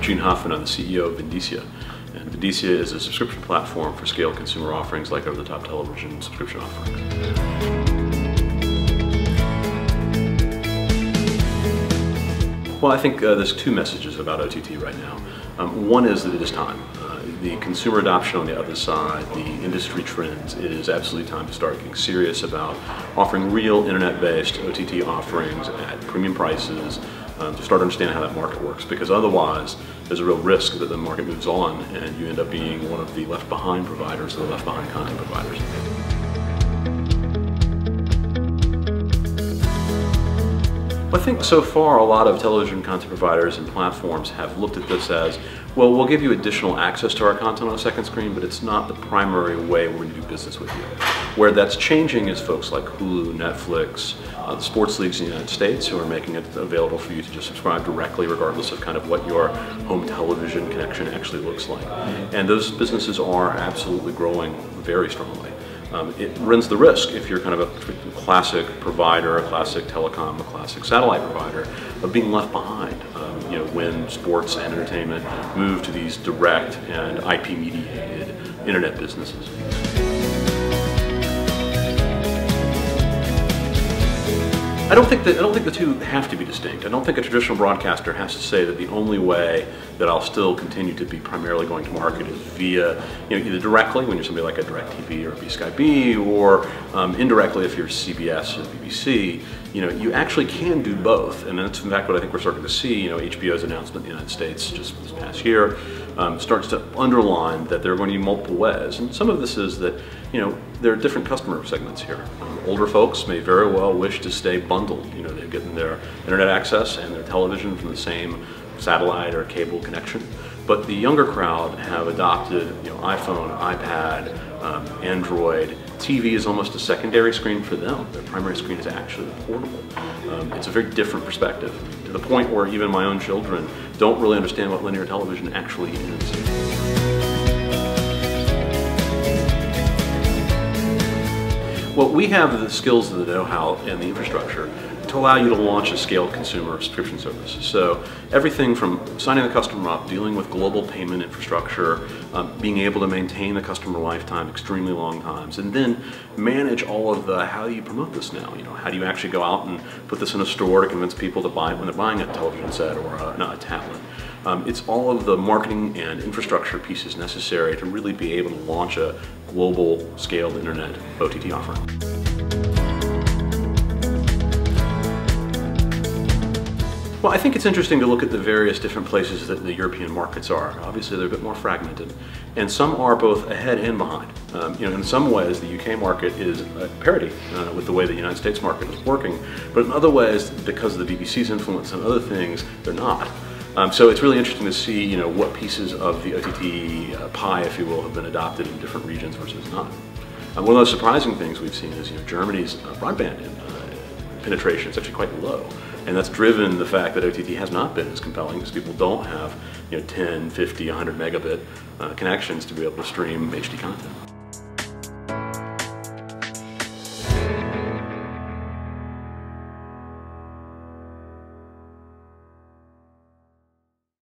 Gene Hoffman, I'm the CEO of Vindicia. And Vindicia is a subscription platform for scale consumer offerings like over-the-top television subscription offerings. Well, I think uh, there's two messages about OTT right now. Um, one is that it is time. Uh, the consumer adoption on the other side, the industry trends, it is absolutely time to start getting serious about offering real internet-based OTT offerings at premium prices um, to start understanding how that market works because otherwise there's a real risk that the market moves on and you end up being one of the left behind providers the left behind content providers. I think so far a lot of television content providers and platforms have looked at this as, well, we'll give you additional access to our content on a second screen, but it's not the primary way we're going to do business with you. Where that's changing is folks like Hulu, Netflix, uh, the sports leagues in the United States who are making it available for you to just subscribe directly regardless of kind of what your home television connection actually looks like. And those businesses are absolutely growing very strongly. Um, it runs the risk if you're kind of a classic provider, a classic telecom, a classic satellite provider, of being left behind. Um, you know, when sports and entertainment move to these direct and IP-mediated internet businesses. I don't think that I don't think the two have to be distinct. I don't think a traditional broadcaster has to say that the only way that I'll still continue to be primarily going to market is via you know either directly when you're somebody like a DirecTV or a BSkyB, or um, indirectly if you're CBS or BBC. You know, you actually can do both, and that's in fact what I think we're starting to see. You know, HBO's announcement in the United States just this past year um, starts to underline that there are going to be multiple ways, and some of this is that you know there are different customer segments here. Um, older folks may very well wish to stay bundled. You know, they're getting their internet access and their television from the same satellite or cable connection. But the younger crowd have adopted you know, iPhone, iPad, um, Android. TV is almost a secondary screen for them. Their primary screen is actually the portable. Um, it's a very different perspective to the point where even my own children don't really understand what linear television actually is. Well, we have the skills and the know-how and the infrastructure to allow you to launch a scaled consumer subscription service. So everything from signing the customer up, dealing with global payment infrastructure, um, being able to maintain the customer lifetime extremely long times, and then manage all of the how do you promote this now? You know, how do you actually go out and put this in a store to convince people to buy it when they're buying a television set or a, not a tablet? Um, it's all of the marketing and infrastructure pieces necessary to really be able to launch a global scaled internet OTT offering. Well, I think it's interesting to look at the various different places that the European markets are. Obviously, they're a bit more fragmented, and some are both ahead and behind. Um, you know, in some ways, the UK market is at parity uh, with the way the United States market is working, but in other ways, because of the BBC's influence and other things, they're not. Um, so it's really interesting to see, you know, what pieces of the OTT uh, pie, if you will, have been adopted in different regions versus not. Um, one of the surprising things we've seen is, you know, Germany's uh, broadband uh, penetration is actually quite low. And that's driven the fact that OTT has not been as compelling because people don't have, you know, 10, 50, 100 megabit uh, connections to be able to stream HD content.